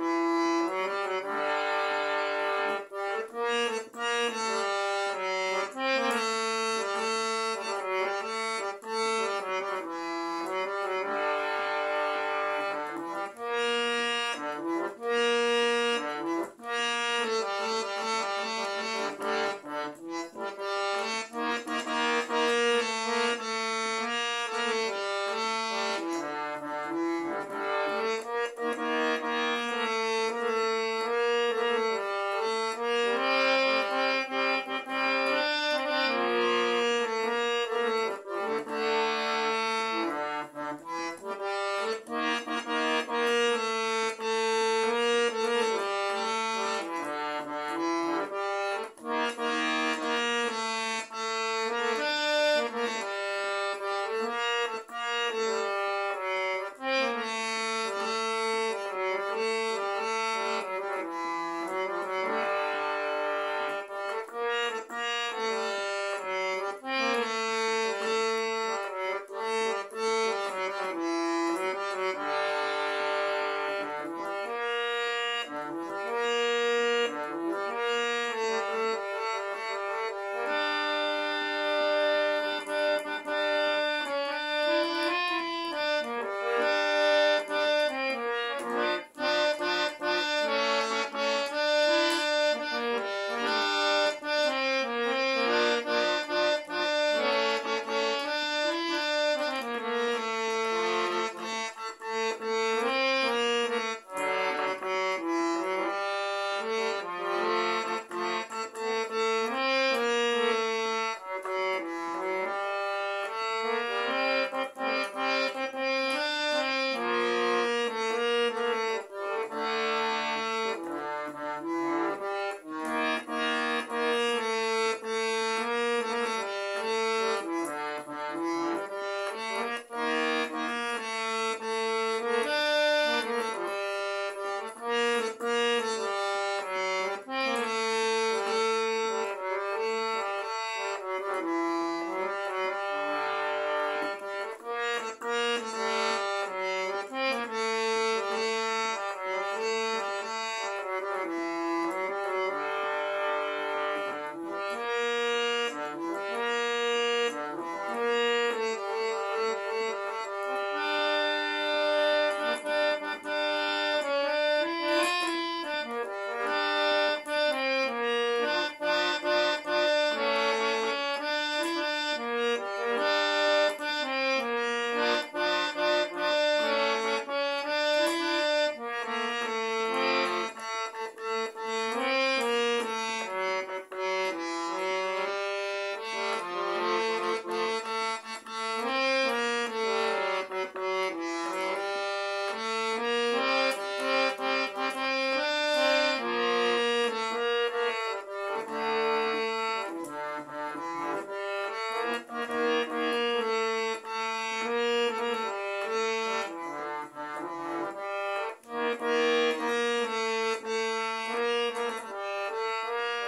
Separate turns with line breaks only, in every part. Bye.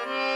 Thank you.